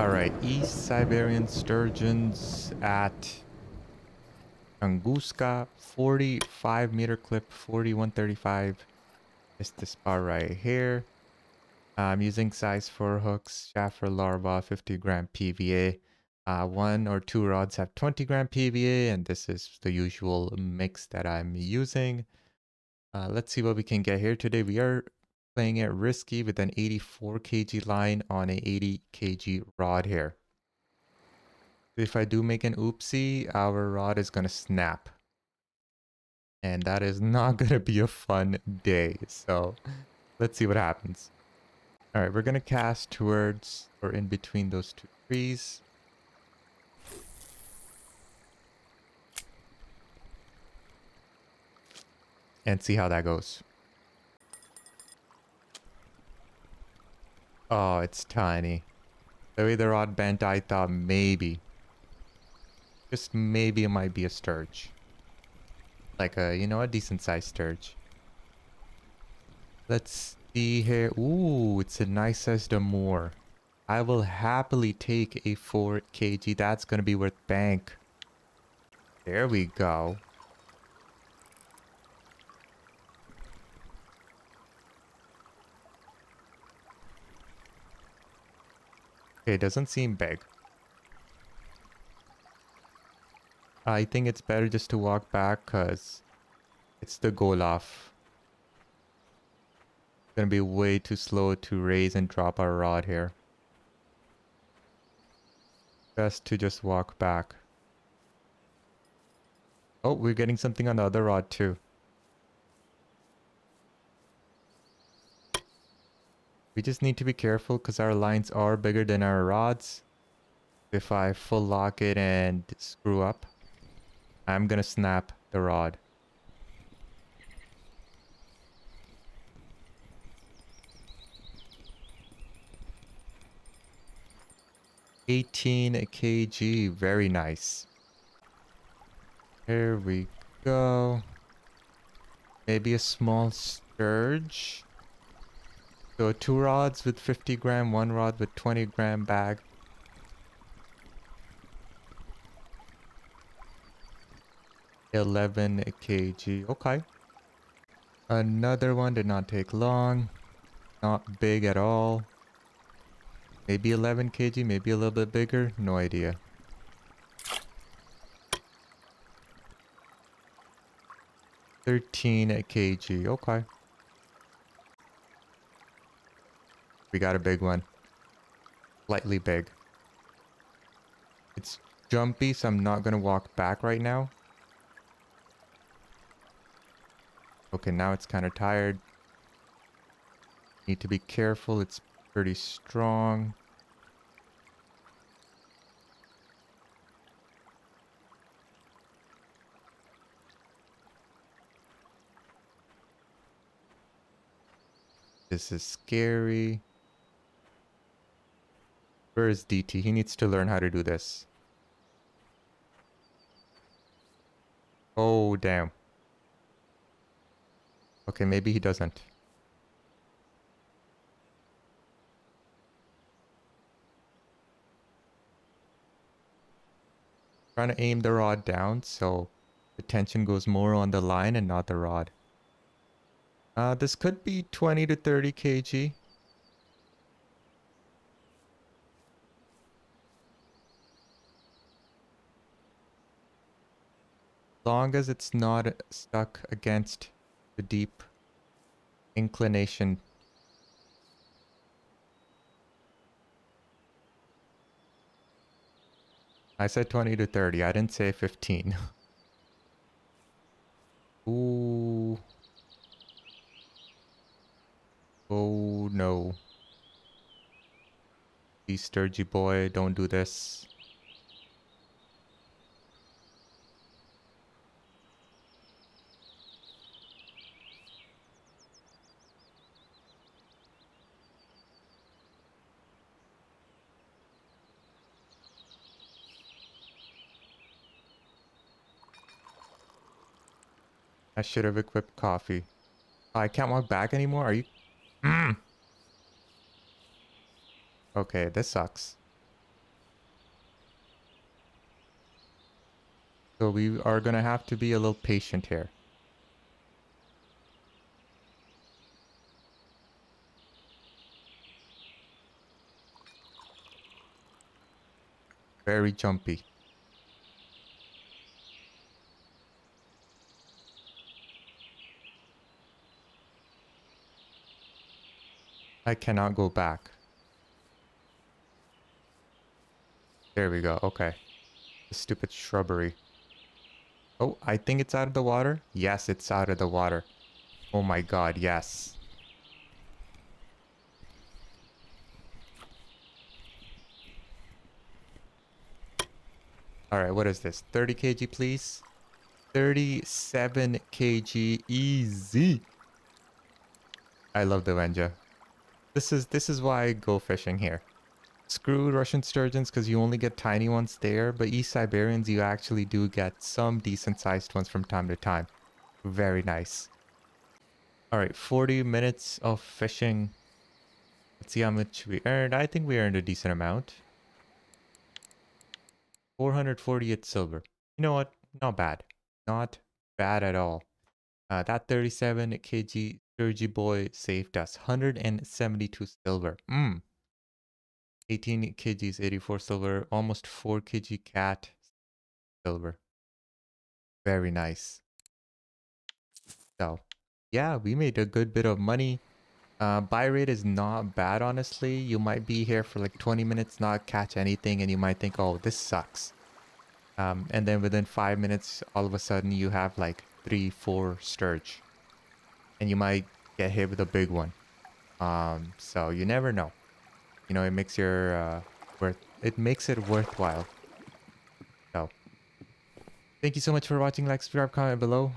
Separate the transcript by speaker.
Speaker 1: Alright, East Siberian sturgeons at Tunguska, 45 meter clip, 4135 is the spot right here. I'm using size 4 hooks, shaft larva, 50 gram PVA. Uh, one or two rods have 20 gram PVA, and this is the usual mix that I'm using. Uh, let's see what we can get here today. We are playing it risky with an 84 kg line on a 80 kg rod here. If I do make an oopsie, our rod is going to snap. And that is not going to be a fun day. So let's see what happens. All right, we're going to cast towards or in between those two trees. And see how that goes. Oh, it's tiny. The way the rod bent, I thought maybe. Just maybe it might be a sturge. Like a, you know, a decent sized sturge. Let's see here. Ooh, it's a nice sized Amur. I will happily take a 4 kg. That's going to be worth bank. There we go. Okay, it doesn't seem big. I think it's better just to walk back because it's the Golov. It's gonna be way too slow to raise and drop our rod here. Best to just walk back. Oh, we're getting something on the other rod too. We just need to be careful because our lines are bigger than our rods. If I full lock it and screw up, I'm gonna snap the rod. Eighteen kg, very nice. Here we go. Maybe a small sturge. So two rods with 50 gram, one rod with 20 gram bag. Eleven kg. Okay. Another one did not take long. Not big at all. Maybe 11 kg, maybe a little bit bigger. No idea. Thirteen kg. Okay. We got a big one. Slightly big. It's jumpy, so I'm not going to walk back right now. Okay, now it's kind of tired. Need to be careful. It's pretty strong. This is scary. Where is DT? He needs to learn how to do this. Oh, damn. Okay, maybe he doesn't. Trying to aim the rod down so the tension goes more on the line and not the rod. Uh, this could be 20 to 30 kg. Long as it's not stuck against the deep inclination. I said 20 to 30. I didn't say 15. Ooh. Oh no. Be sturgy boy, don't do this. I should have equipped coffee. Oh, I can't walk back anymore? Are you... Mm. Okay, this sucks. So we are going to have to be a little patient here. Very jumpy. I cannot go back. There we go. Okay. The stupid shrubbery. Oh, I think it's out of the water. Yes, it's out of the water. Oh my god, yes. Alright, what is this? 30 kg, please? 37 kg easy. I love the Venja. This is this is why I go fishing here. Screw Russian sturgeons because you only get tiny ones there, but East Siberians you actually do get some decent sized ones from time to time. Very nice. Alright, 40 minutes of fishing. Let's see how much we earned. I think we earned a decent amount. 448 silver. You know what? Not bad. Not bad at all. Uh, that 37 kg Sturgy Boy saved us 172 silver. Mmm. 18 kgs, 84 silver, almost 4 kg cat silver. Very nice. So, yeah, we made a good bit of money. Uh, buy rate is not bad, honestly. You might be here for like 20 minutes, not catch anything, and you might think, oh, this sucks. Um, and then within five minutes, all of a sudden, you have like three, four sturge and you might get hit with a big one. Um, so you never know. You know, it makes your uh, worth it makes it worthwhile. So, thank you so much for watching. Like, subscribe, comment below.